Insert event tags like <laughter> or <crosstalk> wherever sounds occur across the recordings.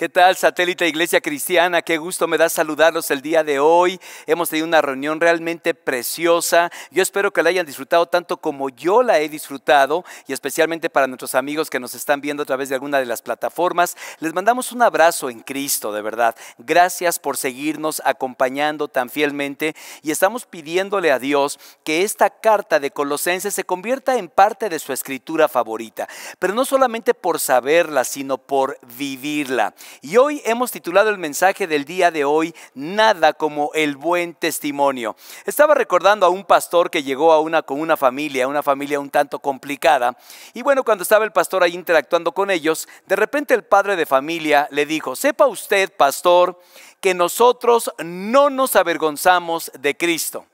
¿Qué tal, satélite Iglesia Cristiana? Qué gusto me da saludarlos el día de hoy. Hemos tenido una reunión realmente preciosa. Yo espero que la hayan disfrutado tanto como yo la he disfrutado y especialmente para nuestros amigos que nos están viendo a través de alguna de las plataformas. Les mandamos un abrazo en Cristo, de verdad. Gracias por seguirnos acompañando tan fielmente y estamos pidiéndole a Dios que esta carta de Colosenses se convierta en parte de su escritura favorita, pero no solamente por saberla, sino por vivirla. Y hoy hemos titulado el mensaje del día de hoy, Nada como el buen testimonio. Estaba recordando a un pastor que llegó a una, con una familia, una familia un tanto complicada. Y bueno, cuando estaba el pastor ahí interactuando con ellos, de repente el padre de familia le dijo, sepa usted, pastor, que nosotros no nos avergonzamos de Cristo.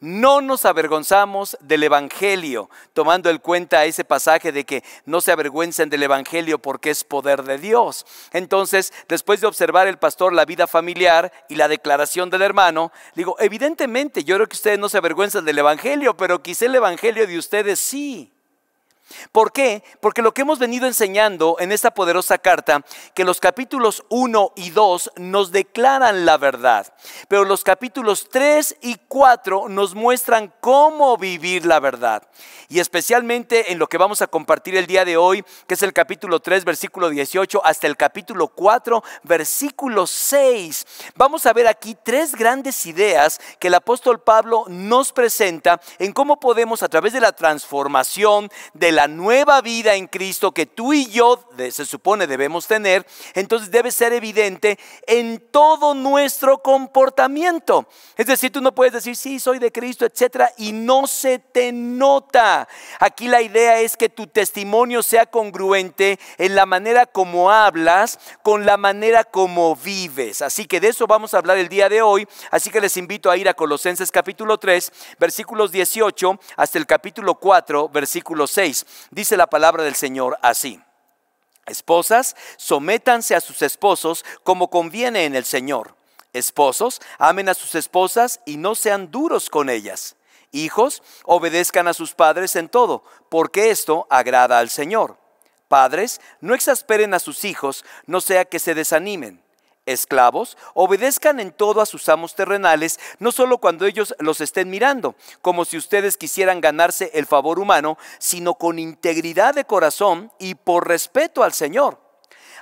No nos avergonzamos del Evangelio, tomando en cuenta ese pasaje de que no se avergüencen del Evangelio porque es poder de Dios. Entonces, después de observar el pastor la vida familiar y la declaración del hermano, digo, evidentemente yo creo que ustedes no se avergüenzan del Evangelio, pero quizá el Evangelio de ustedes sí. ¿Por qué? Porque lo que hemos venido enseñando en esta poderosa carta, que los capítulos 1 y 2 nos declaran la verdad, pero los capítulos 3 y 4 nos muestran cómo vivir la verdad. Y especialmente en lo que vamos a compartir el día de hoy, que es el capítulo 3, versículo 18, hasta el capítulo 4, versículo 6. Vamos a ver aquí tres grandes ideas que el apóstol Pablo nos presenta en cómo podemos a través de la transformación de la nueva vida en Cristo que tú y yo se supone debemos tener, entonces debe ser evidente en todo nuestro comportamiento. Es decir, tú no puedes decir, sí, soy de Cristo, etcétera, y no se te nota. Aquí la idea es que tu testimonio sea congruente en la manera como hablas, con la manera como vives. Así que de eso vamos a hablar el día de hoy. Así que les invito a ir a Colosenses capítulo 3, versículos 18 hasta el capítulo 4, versículo 6. Dice la palabra del Señor así. Esposas, sométanse a sus esposos como conviene en el Señor. Esposos, amen a sus esposas y no sean duros con ellas. Hijos, obedezcan a sus padres en todo, porque esto agrada al Señor. Padres, no exasperen a sus hijos, no sea que se desanimen. Esclavos, obedezcan en todo a sus amos terrenales, no solo cuando ellos los estén mirando, como si ustedes quisieran ganarse el favor humano, sino con integridad de corazón y por respeto al Señor.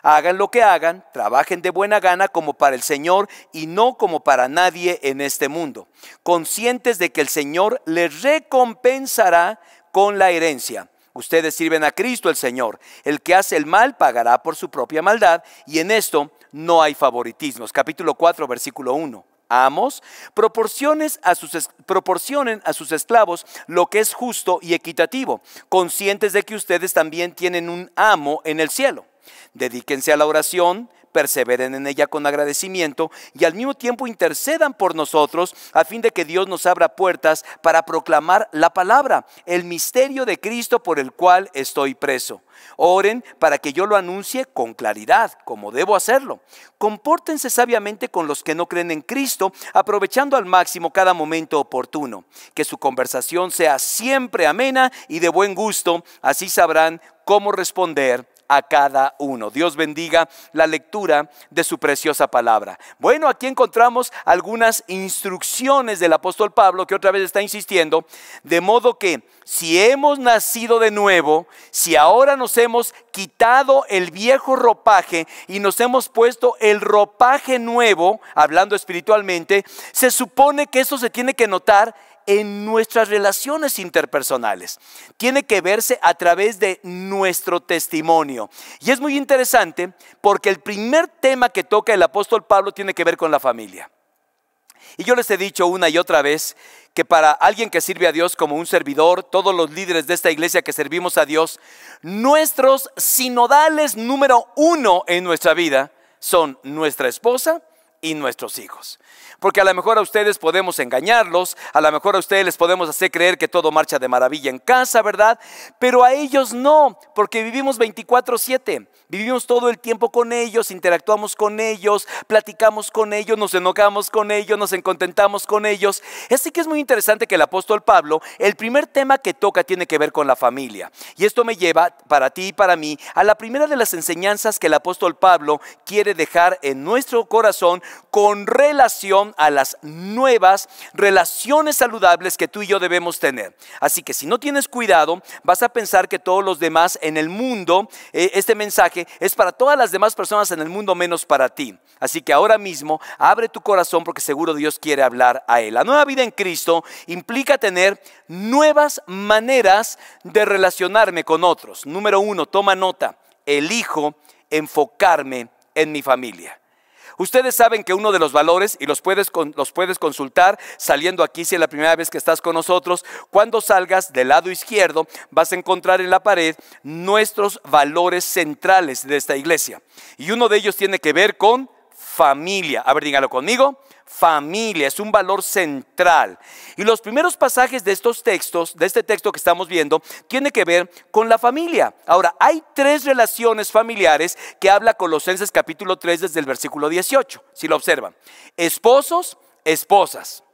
Hagan lo que hagan, trabajen de buena gana como para el Señor y no como para nadie en este mundo, conscientes de que el Señor les recompensará con la herencia Ustedes sirven a Cristo el Señor. El que hace el mal pagará por su propia maldad y en esto no hay favoritismos. Capítulo 4, versículo 1. Amos, proporciones a sus, proporcionen a sus esclavos lo que es justo y equitativo, conscientes de que ustedes también tienen un amo en el cielo. Dedíquense a la oración, perseveren en ella con agradecimiento y al mismo tiempo intercedan por nosotros a fin de que Dios nos abra puertas para proclamar la palabra, el misterio de Cristo por el cual estoy preso. Oren para que yo lo anuncie con claridad, como debo hacerlo. Compórtense sabiamente con los que no creen en Cristo, aprovechando al máximo cada momento oportuno. Que su conversación sea siempre amena y de buen gusto, así sabrán cómo responder a cada uno. Dios bendiga la lectura de su preciosa palabra. Bueno, aquí encontramos algunas instrucciones del apóstol Pablo que otra vez está insistiendo, de modo que si hemos nacido de nuevo, si ahora nos hemos quitado el viejo ropaje y nos hemos puesto el ropaje nuevo, hablando espiritualmente, se supone que eso se tiene que notar en nuestras relaciones interpersonales. Tiene que verse a través de nuestro testimonio. Y es muy interesante porque el primer tema que toca el apóstol Pablo tiene que ver con la familia. Y yo les he dicho una y otra vez que para alguien que sirve a Dios como un servidor, todos los líderes de esta iglesia que servimos a Dios, nuestros sinodales número uno en nuestra vida son nuestra esposa y nuestros hijos. Porque a lo mejor a ustedes podemos engañarlos, a lo mejor a ustedes les podemos hacer creer que todo marcha de maravilla en casa, ¿verdad? Pero a ellos no, porque vivimos 24/7. Vivimos todo el tiempo con ellos, interactuamos con ellos, platicamos con ellos, nos enojamos con ellos, nos encontentamos con ellos. Así que es muy interesante que el apóstol Pablo, el primer tema que toca tiene que ver con la familia. Y esto me lleva para ti y para mí a la primera de las enseñanzas que el apóstol Pablo quiere dejar en nuestro corazón con relación a las nuevas relaciones saludables que tú y yo debemos tener. Así que si no tienes cuidado, vas a pensar que todos los demás en el mundo, eh, este mensaje es para todas las demás personas en el mundo menos para ti. Así que ahora mismo abre tu corazón porque seguro Dios quiere hablar a él. La nueva vida en Cristo implica tener nuevas maneras de relacionarme con otros. Número uno, toma nota, elijo enfocarme en mi familia. Ustedes saben que uno de los valores, y los puedes, los puedes consultar saliendo aquí si es la primera vez que estás con nosotros, cuando salgas del lado izquierdo vas a encontrar en la pared nuestros valores centrales de esta iglesia. Y uno de ellos tiene que ver con familia. A ver, dígalo conmigo familia, es un valor central. Y los primeros pasajes de estos textos, de este texto que estamos viendo, tiene que ver con la familia. Ahora, hay tres relaciones familiares que habla Colosenses capítulo 3 desde el versículo 18, si lo observan. Esposos, esposas,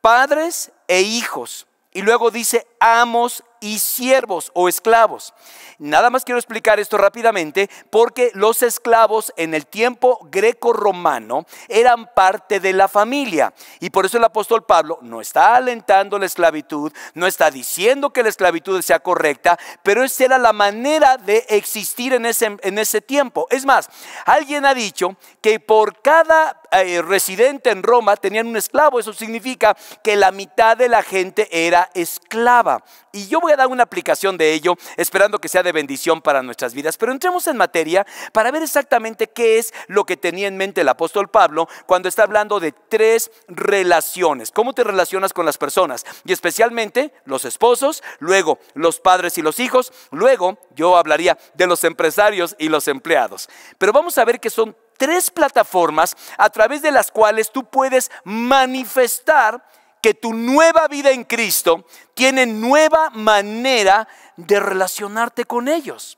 padres e hijos. Y luego dice amos y siervos o esclavos. Nada más quiero explicar esto rápidamente porque los esclavos en el tiempo greco-romano eran parte de la familia y por eso el apóstol Pablo no está alentando la esclavitud, no está diciendo que la esclavitud sea correcta, pero esa era la manera de existir en ese, en ese tiempo. Es más, alguien ha dicho que por cada eh, residente en Roma tenían un esclavo, eso significa que la mitad de la gente era esclava. Y yo voy a dar una aplicación de ello, esperando que sea de bendición para nuestras vidas. Pero entremos en materia para ver exactamente qué es lo que tenía en mente el apóstol Pablo cuando está hablando de tres relaciones. ¿Cómo te relacionas con las personas? Y especialmente los esposos, luego los padres y los hijos, luego yo hablaría de los empresarios y los empleados. Pero vamos a ver que son tres plataformas a través de las cuales tú puedes manifestar que tu nueva vida en Cristo tiene nueva manera de relacionarte con ellos.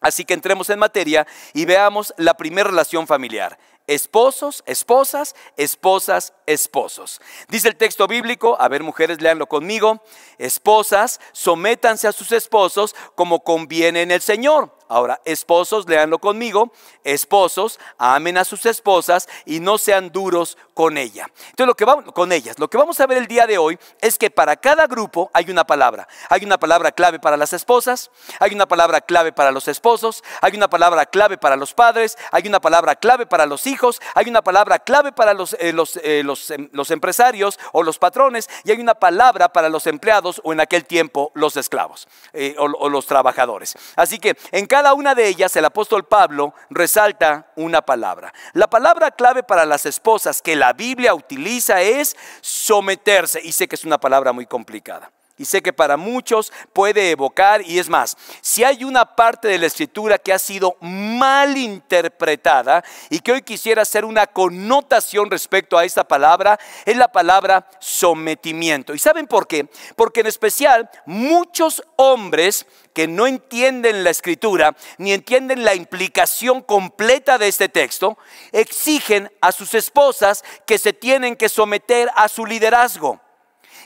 Así que entremos en materia y veamos la primera relación familiar. Esposos, esposas, esposas, esposos. Dice el texto bíblico, a ver mujeres, léanlo conmigo, esposas, sométanse a sus esposos como conviene en el Señor Ahora, esposos, léanlo conmigo, esposos, amen a sus esposas y no sean duros con ella. Entonces, lo que vamos con ellas, lo que vamos a ver el día de hoy es que para cada grupo hay una palabra. Hay una palabra clave para las esposas, hay una palabra clave para los esposos, hay una palabra clave para los padres, hay una palabra clave para los hijos, hay una palabra clave para los, eh, eh, em, los empresarios o los patrones y hay una palabra para los empleados o en aquel tiempo los esclavos eh, o, o los trabajadores. Así que en cada una de ellas el apóstol Pablo resalta una palabra. La palabra clave para las esposas que la Biblia utiliza es someterse. Y sé que es una palabra muy complicada. Y sé que para muchos puede evocar, y es más, si hay una parte de la escritura que ha sido mal interpretada y que hoy quisiera hacer una connotación respecto a esta palabra, es la palabra sometimiento. ¿Y saben por qué? Porque en especial muchos hombres que no entienden la escritura ni entienden la implicación completa de este texto, exigen a sus esposas que se tienen que someter a su liderazgo.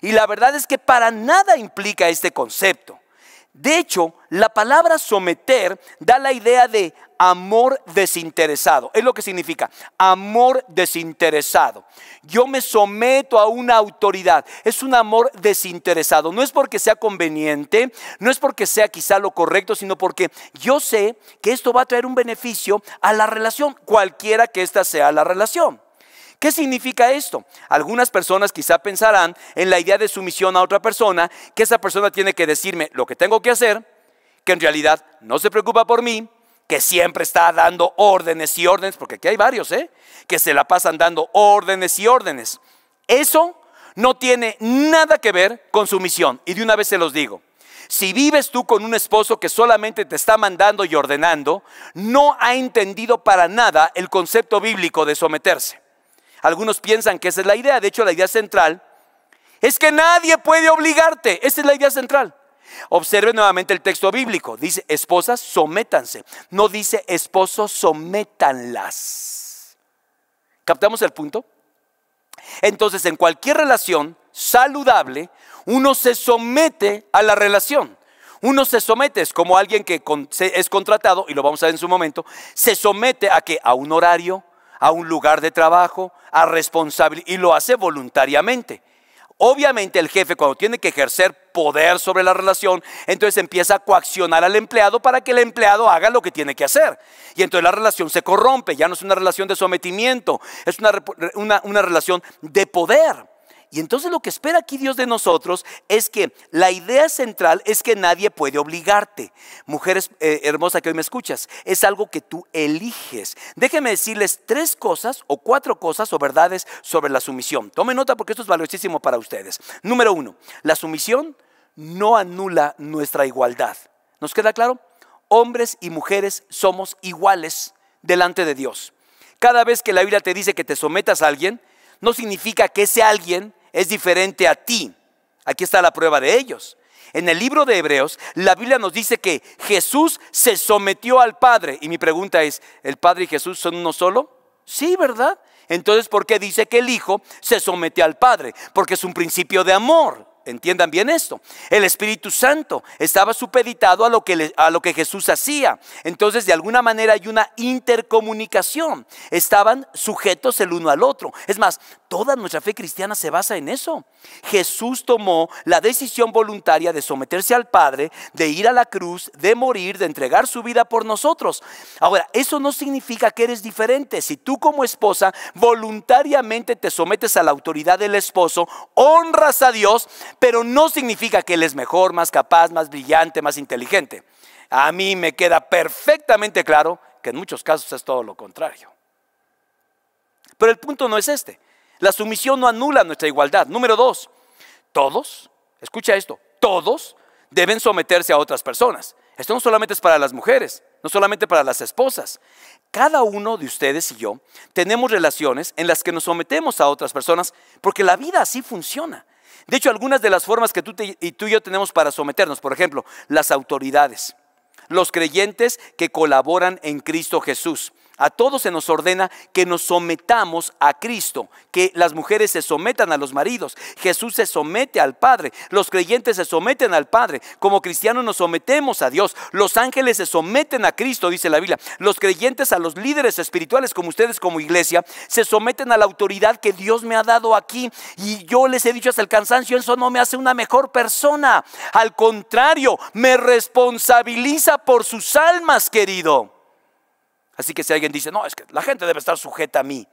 Y la verdad es que para nada implica este concepto. De hecho, la palabra someter da la idea de amor desinteresado. Es lo que significa amor desinteresado. Yo me someto a una autoridad. Es un amor desinteresado. No es porque sea conveniente, no es porque sea quizá lo correcto, sino porque yo sé que esto va a traer un beneficio a la relación, cualquiera que ésta sea la relación. ¿Qué significa esto? Algunas personas quizá pensarán en la idea de sumisión a otra persona, que esa persona tiene que decirme lo que tengo que hacer, que en realidad no se preocupa por mí, que siempre está dando órdenes y órdenes, porque aquí hay varios, ¿eh? Que se la pasan dando órdenes y órdenes. Eso no tiene nada que ver con sumisión. Y de una vez se los digo. si vives tú con un esposo que solamente te está mandando y ordenando, no ha entendido para nada el concepto bíblico de someterse. Algunos piensan que esa es la idea, de hecho la idea central es que nadie puede obligarte, esa es la idea central. Observe nuevamente el texto bíblico, dice esposas, sométanse, no dice esposos, sométanlas. ¿Captamos el punto? Entonces, en cualquier relación saludable, uno se somete a la relación. Uno se somete, es como alguien que es contratado, y lo vamos a ver en su momento, se somete a que a un horario, a un lugar de trabajo, a responsabilidad, y lo hace voluntariamente. Obviamente el jefe cuando tiene que ejercer poder sobre la relación, entonces empieza a coaccionar al empleado para que el empleado haga lo que tiene que hacer. Y entonces la relación se corrompe, ya no es una relación de sometimiento, es una, una, una relación de poder. Y entonces lo que espera aquí Dios de nosotros es que la idea central es que nadie puede obligarte. Mujeres eh, hermosa que hoy me escuchas, es algo que tú eliges. Déjenme decirles tres cosas o cuatro cosas o verdades sobre la sumisión. Tome nota porque esto es valiosísimo para ustedes. Número uno, la sumisión no anula nuestra igualdad. ¿Nos queda claro? Hombres y mujeres somos iguales delante de Dios. Cada vez que la Biblia te dice que te sometas a alguien, no significa que ese alguien es diferente a ti. Aquí está la prueba de ellos. En el libro de Hebreos, la Biblia nos dice que Jesús se sometió al Padre. Y mi pregunta es, ¿el Padre y Jesús son uno solo? Sí, ¿verdad? Entonces, ¿por qué dice que el Hijo se sometió al Padre? Porque es un principio de amor. Entiendan bien esto. El Espíritu Santo estaba supeditado a lo, que a lo que Jesús hacía. Entonces, de alguna manera hay una intercomunicación. Estaban sujetos el uno al otro. Es más, toda nuestra fe cristiana se basa en eso. Jesús tomó la decisión voluntaria de someterse al Padre, de ir a la cruz, de morir, de entregar su vida por nosotros. Ahora, eso no significa que eres diferente. Si tú como esposa voluntariamente te sometes a la autoridad del esposo, honras a Dios, pero no significa que Él es mejor, más capaz, más brillante, más inteligente. A mí me queda perfectamente claro que en muchos casos es todo lo contrario. Pero el punto no es este. La sumisión no anula nuestra igualdad. Número dos, todos, escucha esto, todos deben someterse a otras personas. Esto no solamente es para las mujeres, no solamente para las esposas. Cada uno de ustedes y yo tenemos relaciones en las que nos sometemos a otras personas porque la vida así funciona. De hecho, algunas de las formas que tú, y tú y yo tenemos para someternos, por ejemplo, las autoridades, los creyentes que colaboran en Cristo Jesús, a todos se nos ordena que nos sometamos a Cristo, que las mujeres se sometan a los maridos. Jesús se somete al Padre, los creyentes se someten al Padre. Como cristianos nos sometemos a Dios. Los ángeles se someten a Cristo, dice la Biblia. Los creyentes a los líderes espirituales como ustedes como iglesia se someten a la autoridad que Dios me ha dado aquí. Y yo les he dicho hasta el cansancio, eso no me hace una mejor persona. Al contrario, me responsabiliza por sus almas, querido. Así que si alguien dice, no, es que la gente debe estar sujeta a mí.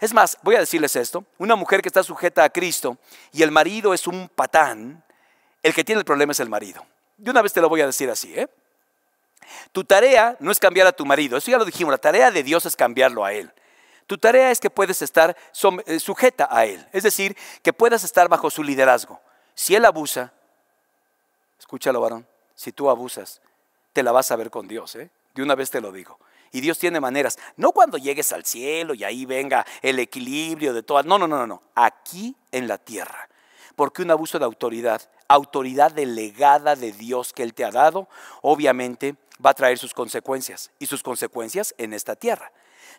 Es más, voy a decirles esto, una mujer que está sujeta a Cristo y el marido es un patán, el que tiene el problema es el marido. De una vez te lo voy a decir así, ¿eh? Tu tarea no es cambiar a tu marido, eso ya lo dijimos, la tarea de Dios es cambiarlo a él. Tu tarea es que puedes estar eh, sujeta a él, es decir, que puedas estar bajo su liderazgo. Si él abusa, escúchalo varón, si tú abusas, te la vas a ver con Dios, ¿eh? De una vez te lo digo. Y Dios tiene maneras. No cuando llegues al cielo y ahí venga el equilibrio de todas. No, no, no, no, no. Aquí en la tierra. Porque un abuso de autoridad, autoridad delegada de Dios que Él te ha dado, obviamente va a traer sus consecuencias. Y sus consecuencias en esta tierra.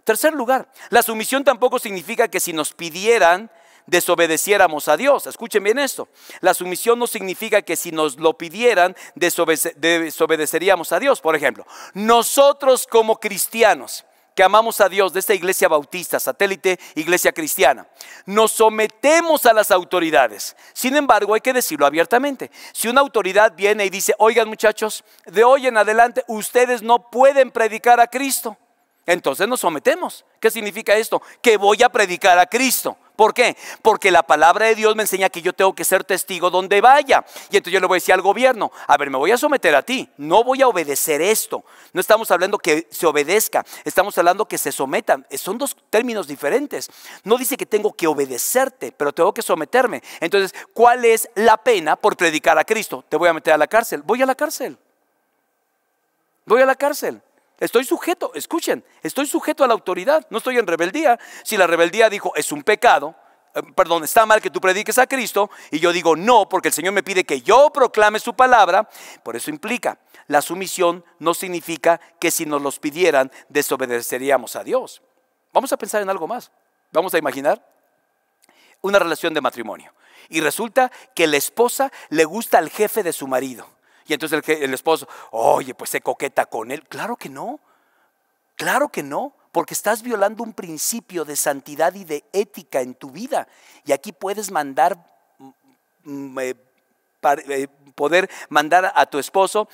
Tercer lugar, la sumisión tampoco significa que si nos pidieran desobedeciéramos a Dios. Escuchen bien esto. La sumisión no significa que si nos lo pidieran desobedeceríamos a Dios. Por ejemplo, nosotros como cristianos que amamos a Dios de esta iglesia bautista, satélite iglesia cristiana, nos sometemos a las autoridades. Sin embargo, hay que decirlo abiertamente. Si una autoridad viene y dice, oigan muchachos, de hoy en adelante ustedes no pueden predicar a Cristo, entonces nos sometemos. ¿Qué significa esto? Que voy a predicar a Cristo. ¿Por qué? Porque la palabra de Dios me enseña que yo tengo que ser testigo donde vaya. Y entonces yo le voy a decir al gobierno, a ver, me voy a someter a ti, no voy a obedecer esto. No estamos hablando que se obedezca, estamos hablando que se sometan. Son dos términos diferentes. No dice que tengo que obedecerte, pero tengo que someterme. Entonces, ¿cuál es la pena por predicar a Cristo? Te voy a meter a la cárcel. Voy a la cárcel. Voy a la cárcel. Estoy sujeto, escuchen, estoy sujeto a la autoridad, no estoy en rebeldía. Si la rebeldía dijo es un pecado, eh, perdón, está mal que tú prediques a Cristo y yo digo no porque el Señor me pide que yo proclame su palabra, por eso implica, la sumisión no significa que si nos los pidieran desobedeceríamos a Dios. Vamos a pensar en algo más, vamos a imaginar una relación de matrimonio y resulta que la esposa le gusta al jefe de su marido. Y entonces el, esposo, oye, pues se coqueta con él. Claro que no, claro que no, porque estás violando un principio de santidad y de ética en tu vida. Y aquí puedes mandar, mm, mm, eh, eh, poder mandar a tu esposo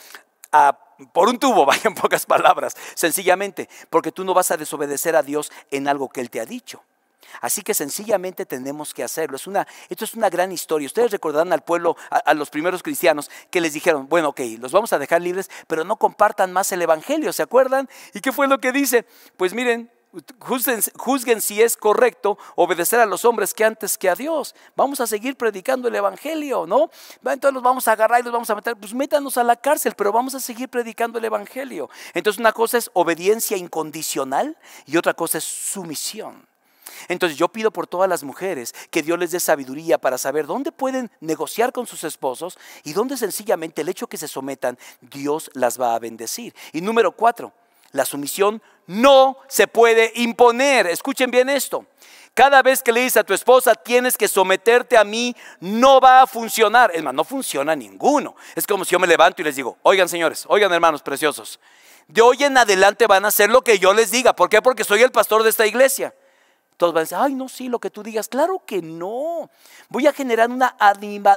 por un tubo, <laughs> vaya en pocas palabras, sencillamente, porque tú no vas a desobedecer a Dios en algo que Él te ha dicho. Así que sencillamente tenemos que hacerlo. Una, esto es una gran historia. Ustedes recordarán al pueblo, a, los primeros cristianos, que les dijeron, bueno, ok, los vamos a dejar libres, pero no compartan más el Evangelio, ¿se acuerdan? ¿Y qué fue lo que dice? Pues miren, Juzguen, juzguen, si es correcto obedecer a los hombres que antes que a Dios. Vamos a seguir predicando el Evangelio, ¿no? Entonces los vamos a agarrar y los vamos a meter, pues métanos a la cárcel, pero vamos a seguir predicando el Evangelio. Entonces una cosa es obediencia incondicional y otra cosa es sumisión. Entonces yo pido por todas las mujeres que Dios les dé sabiduría para saber dónde pueden negociar con sus esposos y dónde sencillamente el hecho que se sometan, Dios las va a bendecir. Y número cuatro, la sumisión no se puede imponer. Escuchen bien esto. Cada vez que le dices a tu esposa, tienes que someterte a mí, no va a funcionar. Es más, no funciona ninguno. Es como si yo me levanto y les digo, oigan señores, oigan hermanos preciosos, de hoy en adelante van a hacer lo que yo les diga. ¿Por qué? Porque soy el pastor de esta iglesia. Todos van a decir, ay, no, sí, lo que tú digas. Claro que no. Voy a generar una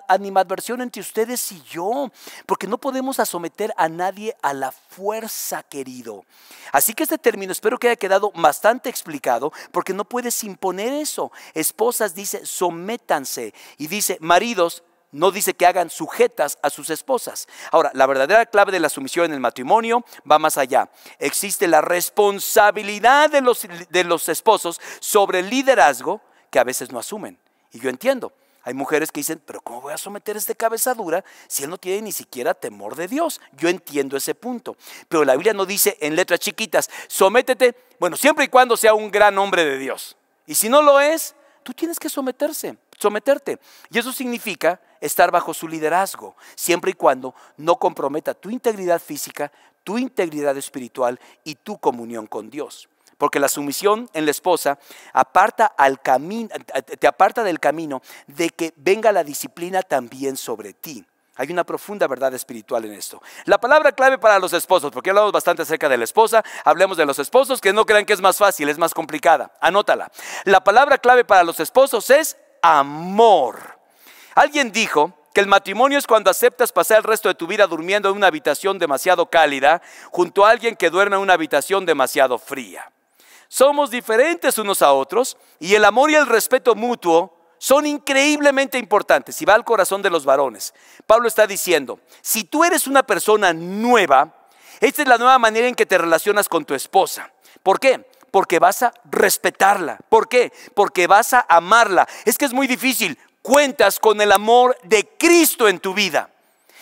animadversión entre ustedes y yo, porque no podemos someter a nadie a la fuerza, querido. Así que este término espero que haya quedado bastante explicado, porque no puedes imponer eso. Esposas dice, sométanse. Y dice, maridos, no dice que hagan sujetas a sus esposas. Ahora, la verdadera clave de la sumisión en el matrimonio va más allá. Existe la responsabilidad de los, de los esposos sobre el liderazgo que a veces no asumen. Y yo entiendo. Hay mujeres que dicen, pero ¿cómo voy a someter este cabezadura si él no tiene ni siquiera temor de Dios? Yo entiendo ese punto. Pero la Biblia no dice en letras chiquitas, sométete, bueno, siempre y cuando sea un gran hombre de Dios. Y si no lo es, tú tienes que someterse, someterte. Y eso significa estar bajo su liderazgo, siempre y cuando no comprometa tu integridad física, tu integridad espiritual y tu comunión con Dios. Porque la sumisión en la esposa aparta al te aparta del camino de que venga la disciplina también sobre ti. Hay una profunda verdad espiritual en esto. La palabra clave para los esposos, porque hablamos bastante acerca de la esposa, hablemos de los esposos, que no crean que es más fácil, es más complicada. Anótala. La palabra clave para los esposos es amor. Alguien dijo que el matrimonio es cuando aceptas pasar el resto de tu vida durmiendo en una habitación demasiado cálida junto a alguien que duerme en una habitación demasiado fría. Somos diferentes unos a otros y el amor y el respeto mutuo son increíblemente importantes y va al corazón de los varones. Pablo está diciendo, si tú eres una persona nueva, esta es la nueva manera en que te relacionas con tu esposa. ¿Por qué? Porque vas a respetarla. ¿Por qué? Porque vas a amarla. Es que es muy difícil cuentas con el amor de Cristo en tu vida.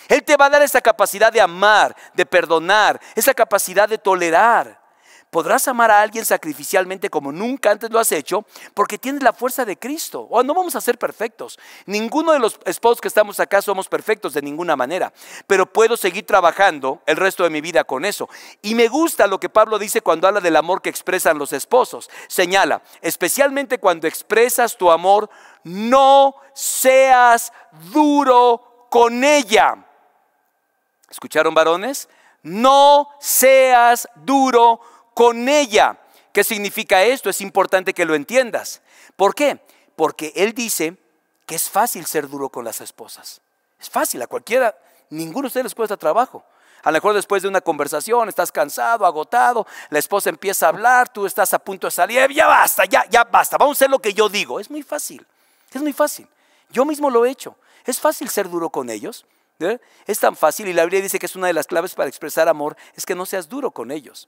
Él te va a dar esa capacidad de amar, de perdonar, esa capacidad de tolerar. Podrás amar a alguien sacrificialmente como nunca antes lo has hecho porque tienes la fuerza de Cristo. O no vamos a ser perfectos. Ninguno de los esposos que estamos acá somos perfectos de ninguna manera. Pero puedo seguir trabajando el resto de mi vida con eso. Y me gusta lo que Pablo dice cuando habla del amor que expresan los esposos. Señala, especialmente cuando expresas tu amor, no seas duro con ella. ¿Escucharon varones? No seas duro con ella. ¿Qué significa esto? Es importante que lo entiendas. ¿Por qué? Porque él dice que es fácil ser duro con las esposas. Es fácil, a cualquiera, ninguno de ustedes les cuesta trabajo. A lo mejor después de una conversación estás cansado, agotado, la esposa empieza a hablar, tú estás a punto de salir, ya basta, ya, ya basta, vamos a hacer lo que yo digo. Es muy fácil, es muy fácil. Yo mismo lo he hecho. Es fácil ser duro con ellos. ¿eh? Es tan fácil y la Biblia dice que es una de las claves para expresar amor, es que no seas duro con ellos.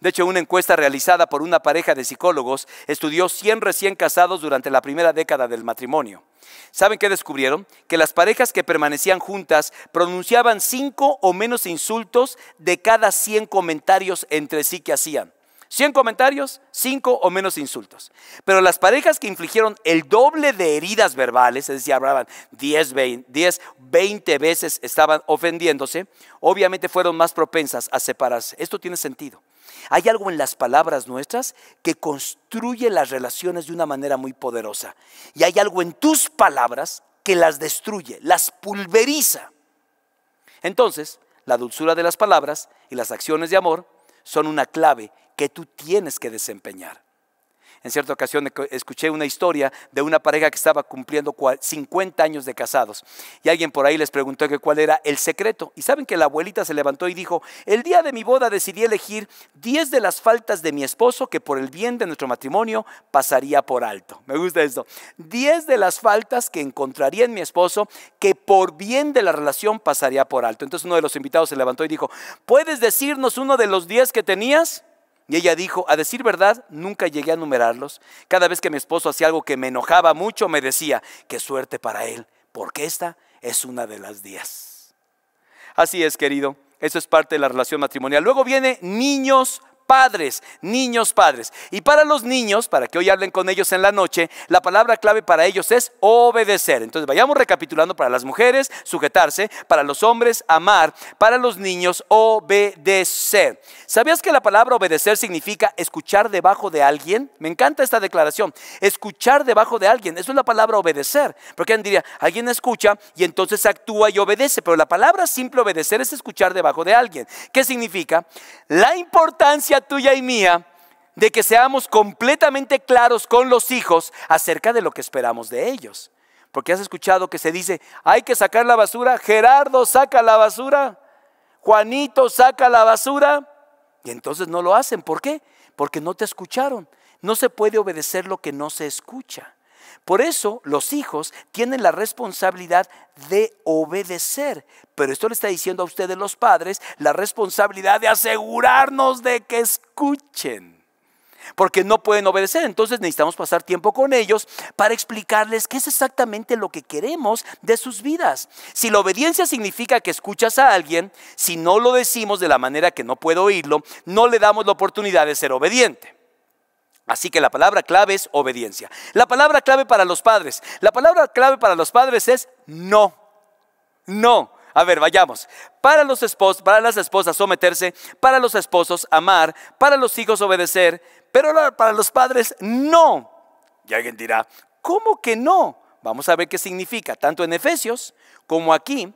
De hecho, una encuesta realizada por una pareja de psicólogos estudió 100 recién casados durante la primera década del matrimonio. ¿Saben qué descubrieron? Que las parejas que permanecían juntas pronunciaban cinco o menos insultos de cada 100 comentarios entre sí que hacían. 100 comentarios, 5 o menos insultos. Pero las parejas que infligieron el doble de heridas verbales, es decir, hablaban 10, 20, 10, 20 veces estaban ofendiéndose, obviamente fueron más propensas a separarse. Esto tiene sentido. Hay algo en las palabras nuestras que construye las relaciones de una manera muy poderosa. Y hay algo en tus palabras que las destruye, las pulveriza. Entonces, la dulzura de las palabras y las acciones de amor son una clave que tú tienes que desempeñar. En cierta ocasión escuché una historia de una pareja que estaba cumpliendo 50 años de casados y alguien por ahí les preguntó que cuál era el secreto. Y saben que la abuelita se levantó y dijo, el día de mi boda decidí elegir 10 de las faltas de mi esposo que por el bien de nuestro matrimonio pasaría por alto. Me gusta esto. 10 de las faltas que encontraría en mi esposo que por bien de la relación pasaría por alto. Entonces uno de los invitados se levantó y dijo, ¿puedes decirnos uno de los 10 que tenías? Y ella dijo, a decir verdad, nunca llegué a numerarlos. Cada vez que mi esposo hacía algo que me enojaba mucho, me decía, qué suerte para él, porque esta es una de las diez. Así es, querido, eso es parte de la relación matrimonial. Luego viene niños padres, niños padres. Y para los niños, para que hoy hablen con ellos en la noche, la palabra clave para ellos es obedecer. Entonces vayamos recapitulando para las mujeres, sujetarse, para los hombres, amar, para los niños, obedecer. ¿Sabías que la palabra obedecer significa escuchar debajo de alguien? Me encanta esta declaración. Escuchar debajo de alguien, eso es la palabra obedecer. Porque alguien diría, alguien escucha y entonces actúa y obedece, pero la palabra simple obedecer es escuchar debajo de alguien. ¿Qué significa? La importancia tuya y mía de que seamos completamente claros con los hijos acerca de lo que esperamos de ellos. Porque has escuchado que se dice, hay que sacar la basura, Gerardo saca la basura, Juanito saca la basura, y entonces no lo hacen. ¿Por qué? Porque no te escucharon. No se puede obedecer lo que no se escucha. Por eso los hijos tienen la responsabilidad de obedecer. Pero esto le está diciendo a ustedes los padres la responsabilidad de asegurarnos de que escuchen. Porque no pueden obedecer. Entonces necesitamos pasar tiempo con ellos para explicarles qué es exactamente lo que queremos de sus vidas. Si la obediencia significa que escuchas a alguien, si no lo decimos de la manera que no puedo oírlo, no le damos la oportunidad de ser obediente. Así que la palabra clave es obediencia. La palabra clave para los padres. La palabra clave para los padres es no. No. A ver, vayamos. Para los para las esposas someterse, para los esposos amar, para los hijos obedecer, pero para los padres no. Y alguien dirá, ¿cómo que no? Vamos a ver qué significa. Tanto en Efesios como aquí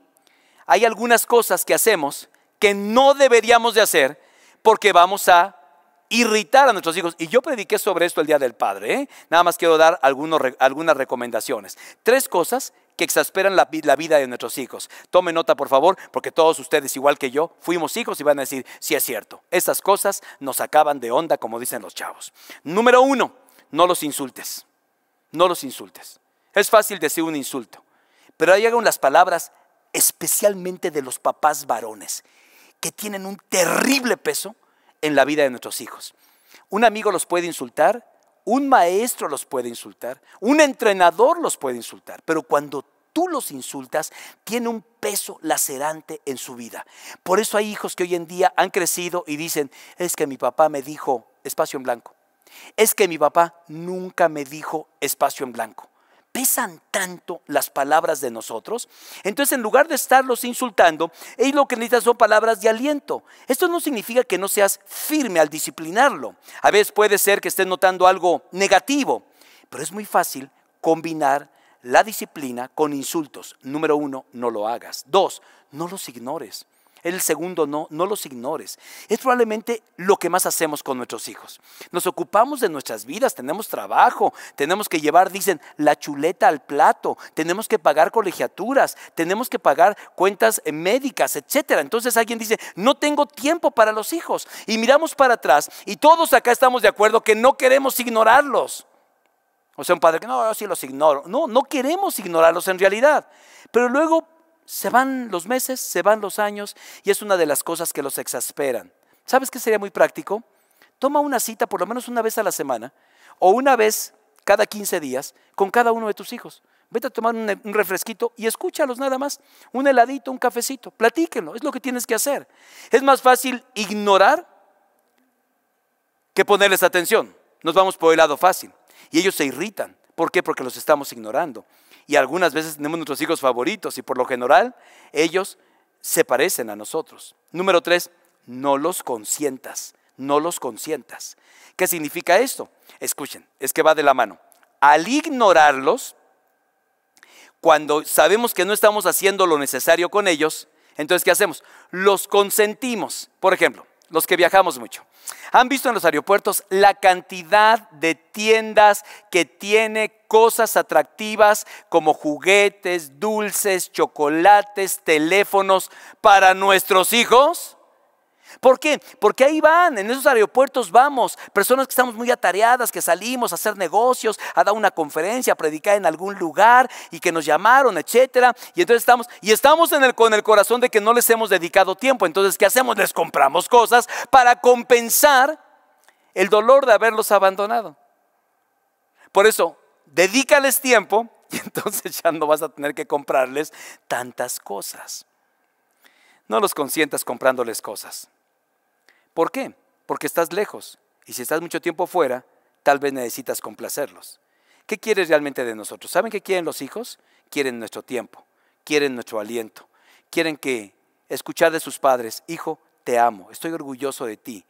hay algunas cosas que hacemos que no deberíamos de hacer porque vamos a irritar a nuestros hijos. Y yo prediqué sobre esto el Día del Padre. ¿eh? Nada más quiero dar algunas recomendaciones. Tres cosas que exasperan la, vida de nuestros hijos. Tome nota, por favor, porque todos ustedes, igual que yo, fuimos hijos y van a decir, si es cierto, estas cosas nos acaban de onda, como dicen los chavos. Número uno, no los insultes. No los insultes. Es fácil decir un insulto, pero ahí hagan las palabras, especialmente de los papás varones, que tienen un terrible peso en la vida de nuestros hijos. Un amigo los puede insultar, un maestro los puede insultar, un entrenador los puede insultar, pero cuando tú los insultas, tiene un peso lacerante en su vida. Por eso hay hijos que hoy en día han crecido y dicen, es que mi papá me dijo espacio en blanco. Es que mi papá nunca me dijo espacio en blanco pesan tanto las palabras de nosotros. Entonces, en lugar de estarlos insultando, ellos lo que necesitan son palabras de aliento. Esto no significa que no seas firme al disciplinarlo. A veces puede ser que estés notando algo negativo, pero es muy fácil combinar la disciplina con insultos. Número uno, no lo hagas. Dos, no los ignores. El segundo no, no los ignores. Es probablemente lo que más hacemos con nuestros hijos. Nos ocupamos de nuestras vidas, tenemos trabajo, tenemos que llevar, dicen, la chuleta al plato, tenemos que pagar colegiaturas, tenemos que pagar cuentas médicas, etcétera. Entonces alguien dice, no tengo tiempo para los hijos. Y miramos para atrás y todos acá estamos de acuerdo que no queremos ignorarlos. O sea, un padre que no, sí los ignoro. No, no queremos ignorarlos en realidad. Pero luego se van los meses, se van los años y es una de las cosas que los exasperan. ¿Sabes qué sería muy práctico? Toma una cita por lo menos una vez a la semana o una vez cada 15 días con cada uno de tus hijos. Vete a tomar un, refresquito y escúchalos nada más. Un heladito, un cafecito. Platíquenlo, es lo que tienes que hacer. Es más fácil ignorar que ponerles atención. Nos vamos por el lado fácil. Y ellos se irritan. ¿Por qué? Porque los estamos ignorando y algunas veces tenemos nuestros hijos favoritos y por lo general ellos se parecen a nosotros. Número tres, no los consientas, no los consientas. ¿Qué significa esto? Escuchen, es que va de la mano. Al ignorarlos, cuando sabemos que no estamos haciendo lo necesario con ellos, entonces ¿qué hacemos? Los consentimos. Por ejemplo, los que viajamos mucho. ¿Han visto en los aeropuertos la cantidad de tiendas que tiene cosas atractivas como juguetes, dulces, chocolates, teléfonos para nuestros hijos? ¿Por qué? Porque ahí van, en esos aeropuertos vamos, personas que estamos muy atareadas, que salimos a hacer negocios, a dar una conferencia, a predicar en algún lugar y que nos llamaron, etcétera. Y entonces estamos, y estamos en el, con el corazón de que no les hemos dedicado tiempo. Entonces, ¿qué hacemos? Les compramos cosas para compensar el dolor de haberlos abandonado. Por eso, dedícales tiempo <laughs> y entonces ya no vas a tener que comprarles tantas cosas. No los consientas comprándoles cosas. ¿Por qué? Porque estás lejos. Y si estás mucho tiempo fuera, tal vez necesitas complacerlos. ¿Qué quieres realmente de nosotros? ¿Saben qué quieren los hijos? Quieren nuestro tiempo, quieren nuestro aliento, quieren que escuchar de sus padres, hijo, te amo, estoy orgulloso de ti.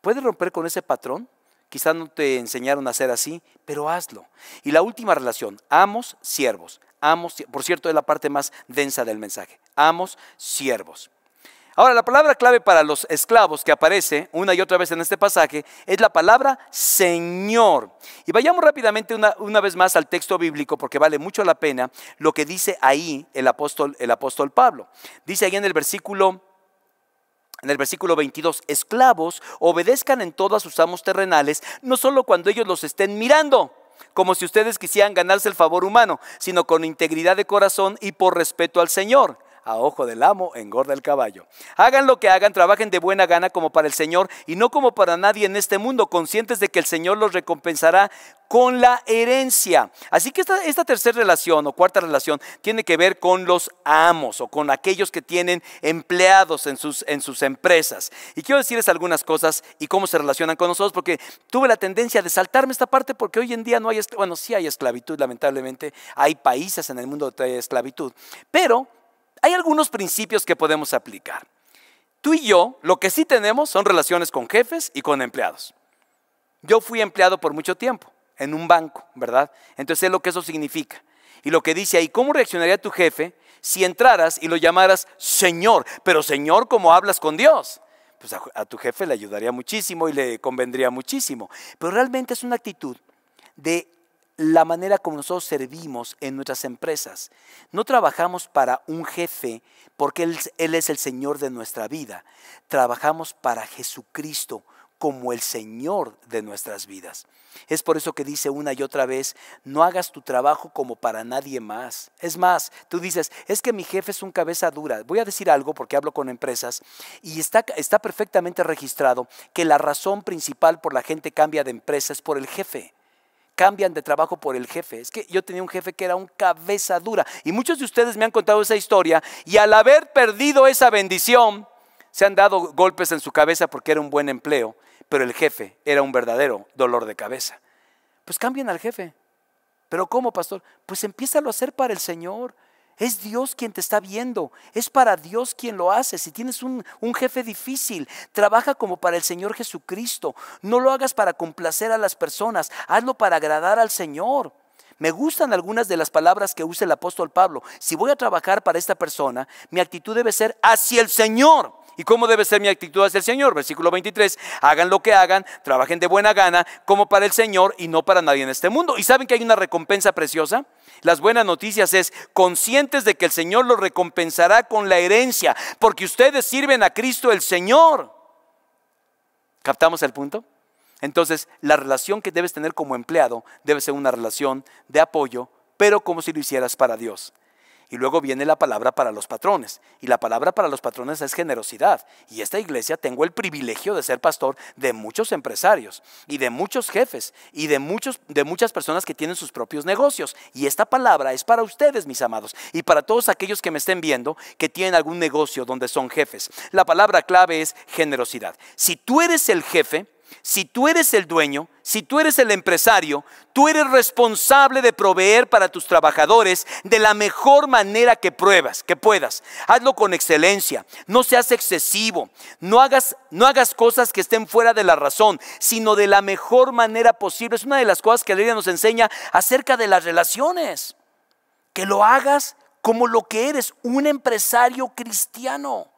¿Puedes romper con ese patrón? Quizás no te enseñaron a hacer así, pero hazlo. Y la última relación, amos, siervos. Amos, por cierto, es la parte más densa del mensaje. Amos, siervos. Ahora, la palabra clave para los esclavos que aparece una y otra vez en este pasaje es la palabra Señor. Y vayamos rápidamente una, una, vez más al texto bíblico porque vale mucho la pena lo que dice ahí el apóstol, el apóstol Pablo. Dice ahí en el versículo en el versículo 22, esclavos obedezcan en todas sus amos terrenales, no solo cuando ellos los estén mirando, como si ustedes quisieran ganarse el favor humano, sino con integridad de corazón y por respeto al Señor a ojo del amo engorda el caballo. Hagan lo que hagan, trabajen de buena gana como para el Señor y no como para nadie en este mundo, conscientes de que el Señor los recompensará con la herencia. Así que esta, tercera relación o cuarta relación tiene que ver con los amos o con aquellos que tienen empleados en sus, en sus empresas. Y quiero decirles algunas cosas y cómo se relacionan con nosotros, porque tuve la tendencia de saltarme esta parte porque hoy en día no hay, bueno, sí hay esclavitud, lamentablemente, hay países en el mundo donde hay esclavitud, pero hay algunos principios que podemos aplicar. Tú y yo, lo que sí tenemos son relaciones con jefes y con empleados. Yo fui empleado por mucho tiempo en un banco, ¿verdad? Entonces sé lo que eso significa. Y lo que dice ahí, ¿cómo reaccionaría tu jefe si entraras y lo llamaras Señor? Pero Señor, ¿cómo hablas con Dios? Pues a, a tu jefe le ayudaría muchísimo y le convendría muchísimo. Pero realmente es una actitud de la manera como nosotros servimos en nuestras empresas. No trabajamos para un jefe porque él, es el Señor de nuestra vida. Trabajamos para Jesucristo como el Señor de nuestras vidas. Es por eso que dice una y otra vez, no hagas tu trabajo como para nadie más. Es más, tú dices, es que mi jefe es un cabeza dura. Voy a decir algo porque hablo con empresas y está, perfectamente registrado que la razón principal por la gente cambia de empresa es por el jefe cambian de trabajo por el jefe. Es que yo tenía un jefe que era un cabeza dura. Y muchos de ustedes me han contado esa historia y al haber perdido esa bendición, se han dado golpes en su cabeza porque era un buen empleo, pero el jefe era un verdadero dolor de cabeza. Pues cambien al jefe. ¿Pero cómo, pastor? Pues empieza a hacer para el Señor. Es Dios quien te está viendo. Es para Dios quien lo hace. Si tienes un, jefe difícil, trabaja como para el Señor Jesucristo. No lo hagas para complacer a las personas. Hazlo para agradar al Señor. Me gustan algunas de las palabras que usa el apóstol Pablo. Si voy a trabajar para esta persona, mi actitud debe ser hacia el Señor. ¿Y cómo debe ser mi actitud hacia el Señor? Versículo 23, hagan lo que hagan, trabajen de buena gana, como para el Señor y no para nadie en este mundo. ¿Y saben que hay una recompensa preciosa? Las buenas noticias es conscientes de que el Señor los recompensará con la herencia, porque ustedes sirven a Cristo el Señor. ¿Captamos el punto? Entonces, la relación que debes tener como empleado debe ser una relación de apoyo, pero como si lo hicieras para Dios. Y luego viene la palabra para los patrones. Y la palabra para los patrones es generosidad. Y esta iglesia tengo el privilegio de ser pastor de muchos empresarios y de muchos jefes y de, muchos, de muchas personas que tienen sus propios negocios. Y esta palabra es para ustedes, mis amados, y para todos aquellos que me estén viendo que tienen algún negocio donde son jefes. La palabra clave es generosidad. Si tú eres el jefe, si tú eres el dueño, si tú eres el empresario, tú eres responsable de proveer para tus trabajadores de la mejor manera que pruebas, que puedas. Hazlo con excelencia, no seas excesivo, no hagas, no hagas cosas que estén fuera de la razón, sino de la mejor manera posible. Es una de las cosas que la Biblia nos enseña acerca de las relaciones. Que lo hagas como lo que eres, un empresario cristiano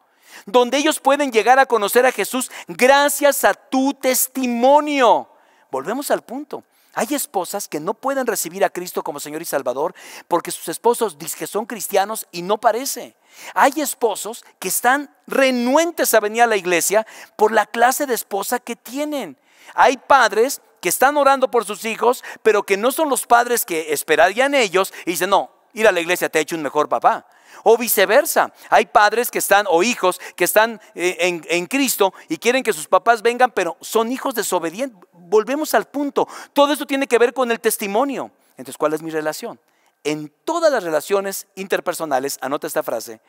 donde ellos pueden llegar a conocer a Jesús gracias a tu testimonio. Volvemos al punto. Hay esposas que no pueden recibir a Cristo como Señor y Salvador porque sus esposos dicen que son cristianos y no parece. Hay esposos que están renuentes a venir a la iglesia por la clase de esposa que tienen. Hay padres que están orando por sus hijos, pero que no son los padres que esperarían ellos y dicen, no, ir a la iglesia te ha hecho un mejor papá. O viceversa, hay padres que están o hijos que están eh, en, en, Cristo y quieren que sus papás vengan, pero son hijos desobedientes. Volvemos al punto. Todo esto tiene que ver con el testimonio. Entonces, ¿cuál es mi relación? En todas las relaciones interpersonales, anota esta frase,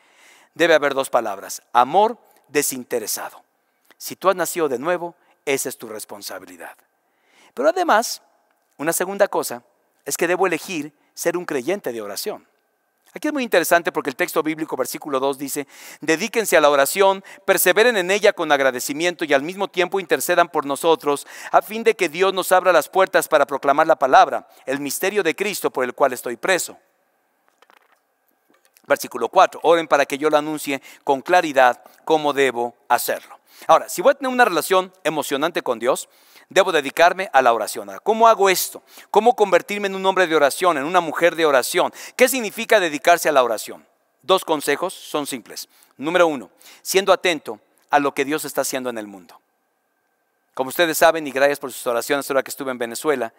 debe haber dos palabras. Amor desinteresado. Si tú has nacido de nuevo, esa es tu responsabilidad. Pero además, una segunda cosa es que debo elegir ser un creyente de oración. Aquí es muy interesante porque el texto bíblico, versículo 2, dice, dedíquense a la oración, perseveren en ella con agradecimiento y al mismo tiempo intercedan por nosotros, a fin de que Dios nos abra las puertas para proclamar la palabra, el misterio de Cristo por el cual estoy preso. Versículo 4, oren para que yo lo anuncie con claridad cómo debo hacerlo. Ahora, si voy a tener una relación emocionante con Dios, debo dedicarme a la oración. ¿Cómo hago esto? ¿Cómo convertirme en un hombre de oración, en una mujer de oración? ¿Qué significa dedicarse a la oración? Dos consejos son simples. Número uno, siendo atento a lo que Dios está haciendo en el mundo. Como ustedes saben, y gracias por sus oraciones ahora que estuve en Venezuela,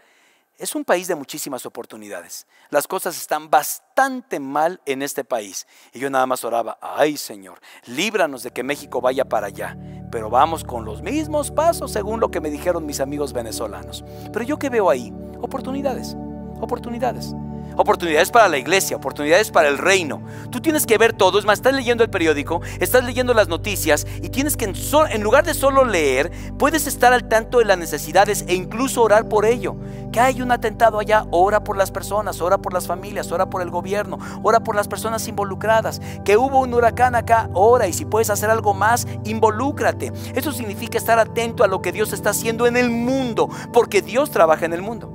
es un país de muchísimas oportunidades. Las cosas están bastante mal en este país. Y yo nada más oraba, ay Señor, líbranos de que México vaya para allá. Pero vamos con los mismos pasos según lo que me dijeron mis amigos venezolanos. Pero yo qué veo ahí? Oportunidades, oportunidades. Oportunidades para la iglesia, oportunidades para el reino. Tú tienes que ver todo. Es más, estás leyendo el periódico, estás leyendo las noticias y tienes que, en, lugar de solo leer, puedes estar al tanto de las necesidades e incluso orar por ello. Que hay un atentado allá, ora por las personas, ora por las familias, ora por el gobierno, ora por las personas involucradas. Que hubo un huracán acá, ora y si puedes hacer algo más, involúcrate. Eso significa estar atento a lo que Dios está haciendo en el mundo, porque Dios trabaja en el mundo.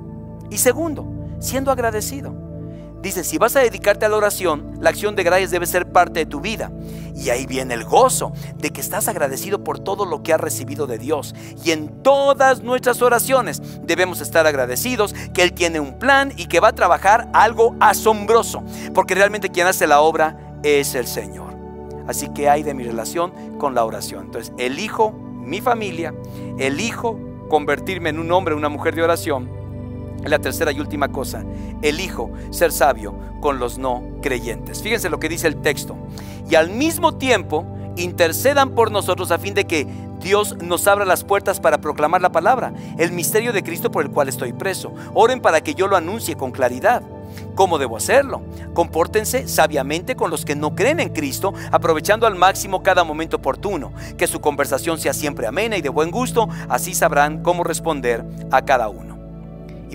Y segundo, siendo agradecido. Dice, si vas a dedicarte a la oración, la acción de gracias debe ser parte de tu vida. Y ahí viene el gozo de que estás agradecido por todo lo que has recibido de Dios. Y en todas nuestras oraciones debemos estar agradecidos que Él tiene un plan y que va a trabajar algo asombroso. Porque realmente quien hace la obra es el Señor. Así que hay de mi relación con la oración. Entonces, elijo mi familia, elijo convertirme en un hombre, una mujer de oración la tercera y última cosa, elijo ser sabio con los no creyentes. Fíjense lo que dice el texto. Y al mismo tiempo intercedan por nosotros a fin de que Dios nos abra las puertas para proclamar la palabra, el misterio de Cristo por el cual estoy preso. Oren para que yo lo anuncie con claridad. ¿Cómo debo hacerlo? Compórtense sabiamente con los que no creen en Cristo, aprovechando al máximo cada momento oportuno. Que su conversación sea siempre amena y de buen gusto, así sabrán cómo responder a cada uno.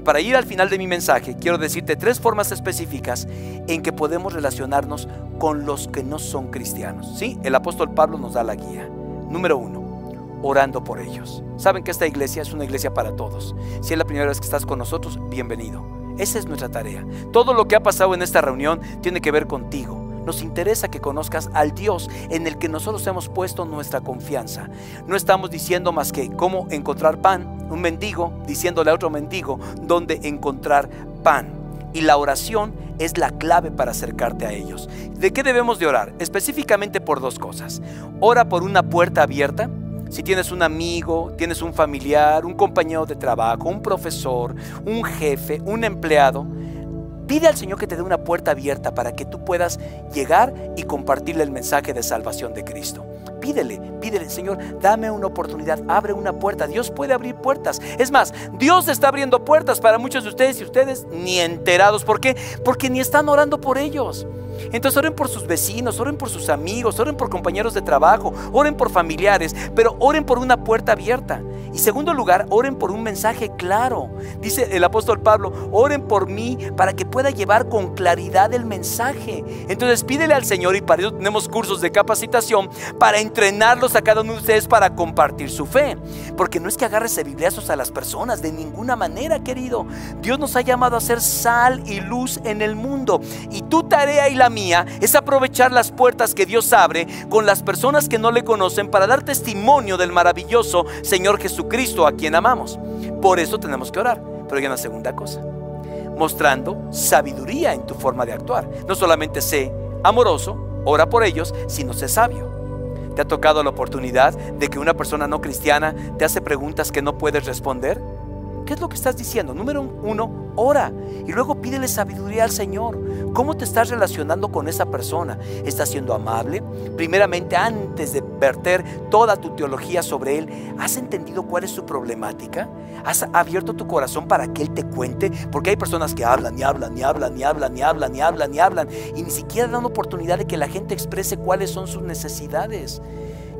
Para ir al final de mi mensaje, quiero decirte tres formas específicas en que podemos relacionarnos con los que no son cristianos. Sí, el apóstol Pablo nos da la guía. Número uno, orando por ellos. Saben que esta iglesia es una iglesia para todos. Si es la primera vez que estás con nosotros, bienvenido. Esa es nuestra tarea. Todo lo que ha pasado en esta reunión tiene que ver contigo nos interesa que conozcas al Dios en el que nosotros hemos puesto nuestra confianza. No estamos diciendo más que cómo encontrar pan, un mendigo diciéndole a otro mendigo dónde encontrar pan. Y la oración es la clave para acercarte a ellos. ¿De qué debemos de orar? Específicamente por dos cosas. Ora por una puerta abierta. Si tienes un amigo, tienes un familiar, un compañero de trabajo, un profesor, un jefe, un empleado, Pide al Señor que te dé una puerta abierta para que tú puedas llegar y compartirle el mensaje de salvación de Cristo. Pídele, pídele, Señor, dame una oportunidad, abre una puerta. Dios puede abrir puertas. Es más, Dios está abriendo puertas para muchos de ustedes y ustedes ni enterados. ¿Por qué? Porque ni están orando por ellos. Entonces oren por sus vecinos, oren por sus amigos, oren por compañeros de trabajo, oren por familiares, pero oren por una puerta abierta. Y segundo lugar, oren por un mensaje claro. Dice el apóstol Pablo, oren por mí para que pueda llevar con claridad el mensaje. Entonces pídele al Señor y para eso tenemos cursos de capacitación para entrenarlos a cada uno de ustedes para compartir su fe. Porque no es que agarres bibliazos a las personas, de ninguna manera, querido. Dios nos ha llamado a ser sal y luz en el mundo. Y tu tarea y la mía es aprovechar las puertas que Dios abre con las personas que no le conocen para dar testimonio del maravilloso Señor Jesucristo a quien amamos. Por eso tenemos que orar. Pero hay una segunda cosa, mostrando sabiduría en tu forma de actuar. No solamente sé amoroso, ora por ellos, sino sé sabio. ¿Te ha tocado la oportunidad de que una persona no cristiana te hace preguntas que no puedes responder? ¿Qué es lo que estás diciendo? Número uno, ora y luego pídele sabiduría al Señor. ¿Cómo te estás relacionando con esa persona? ¿Estás siendo amable? Primeramente, antes de verter toda tu teología sobre Él, ¿has entendido cuál es su problemática? ¿Has abierto tu corazón para que Él te cuente? Porque hay personas que hablan y hablan y hablan y hablan y hablan y hablan y hablan y ni siquiera dan oportunidad de que la gente exprese cuáles son sus necesidades.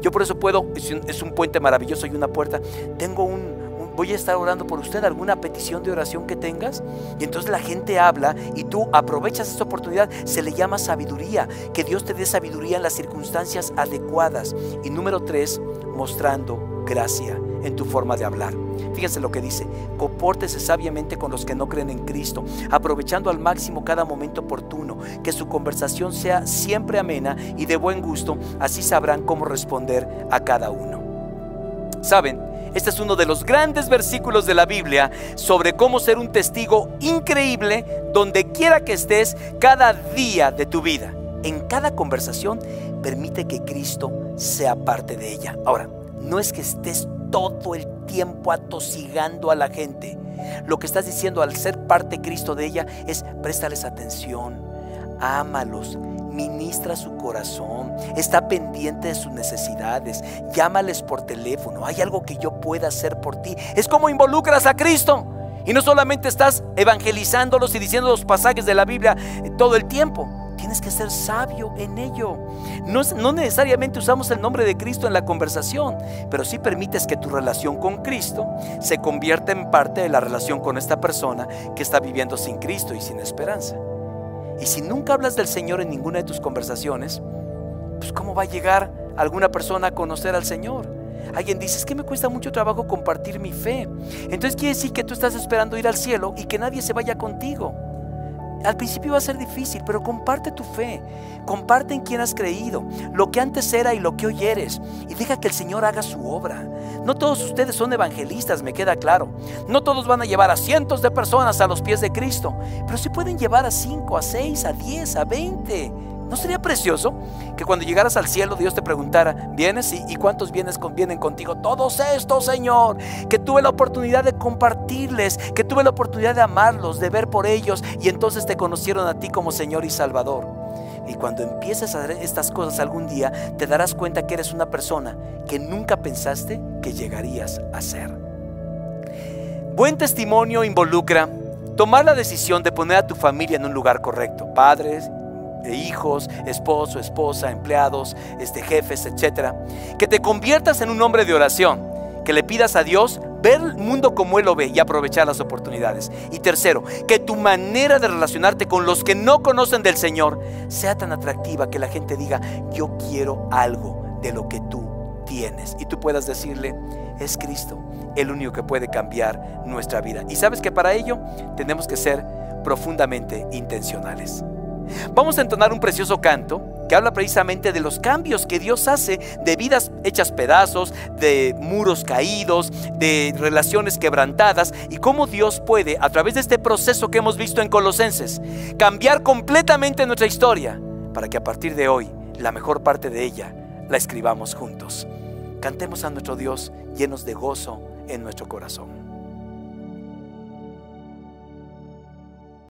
Yo por eso puedo, es un puente maravilloso y una puerta. Tengo un, voy a estar orando por usted, alguna petición de oración que tengas. Y entonces la gente habla y tú aprovechas esta oportunidad. Se le llama sabiduría, que Dios te dé sabiduría en las circunstancias adecuadas. Y número tres, mostrando gracia en tu forma de hablar. Fíjense lo que dice, compórtese sabiamente con los que no creen en Cristo, aprovechando al máximo cada momento oportuno, que su conversación sea siempre amena y de buen gusto, así sabrán cómo responder a cada uno. Saben, este es uno de los grandes versículos de la Biblia sobre cómo ser un testigo increíble donde quiera que estés cada día de tu vida. En cada conversación permite que Cristo sea parte de ella. Ahora, no es que estés todo el tiempo atosigando a la gente. Lo que estás diciendo al ser parte Cristo de ella es préstales atención, ámalos, ministra su corazón, está pendiente de sus necesidades, llámales por teléfono, hay algo que yo pueda hacer por ti. Es como involucras a Cristo. Y no solamente estás evangelizándolos y diciendo los pasajes de la Biblia todo el tiempo, tienes que ser sabio en ello. No, necesariamente usamos el nombre de Cristo en la conversación, pero sí permites que tu relación con Cristo se convierta en parte de la relación con esta persona que está viviendo sin Cristo y sin esperanza. Y si nunca hablas del Señor en ninguna de tus conversaciones, pues ¿cómo va a llegar alguna persona a conocer al Señor? Alguien dice, es que me cuesta mucho trabajo compartir mi fe. Entonces quiere decir que tú estás esperando ir al cielo y que nadie se vaya contigo. Al principio va a ser difícil, pero comparte tu fe. Comparte en quien has creído, lo que antes era y lo que hoy eres. Y deja que el Señor haga su obra. No todos ustedes son evangelistas, me queda claro. No todos van a llevar a cientos de personas a los pies de Cristo. Pero sí pueden llevar a cinco, a seis, a diez, a veinte. ¿No sería precioso que cuando llegaras al cielo Dios te preguntara, ¿vienes? ¿Y, cuántos vienes vienen contigo? Todos estos, Señor. Que tuve la oportunidad de compartirles, que tuve la oportunidad de amarlos, de ver por ellos y entonces te conocieron a ti como Señor y Salvador. Y cuando empieces a hacer estas cosas algún día, te darás cuenta que eres una persona que nunca pensaste que llegarías a ser. Buen testimonio involucra tomar la decisión de poner a tu familia en un lugar correcto. Padres, hijos, esposo, esposa, empleados, este, jefes, etcétera, que te conviertas en un hombre de oración, que le pidas a Dios ver el mundo como Él lo ve y aprovechar las oportunidades. Y tercero, que tu manera de relacionarte con los que no conocen del Señor sea tan atractiva que la gente diga, yo quiero algo de lo que tú tienes. Y tú puedas decirle, es Cristo el único que puede cambiar nuestra vida. Y sabes que para ello tenemos que ser profundamente intencionales. Vamos a entonar un precioso canto que habla precisamente de los cambios que Dios hace de vidas hechas pedazos, de muros caídos, de relaciones quebrantadas y cómo Dios puede, a través de este proceso que hemos visto en Colosenses, cambiar completamente nuestra historia para que a partir de hoy la mejor parte de ella la escribamos juntos. Cantemos a nuestro Dios llenos de gozo en nuestro corazón.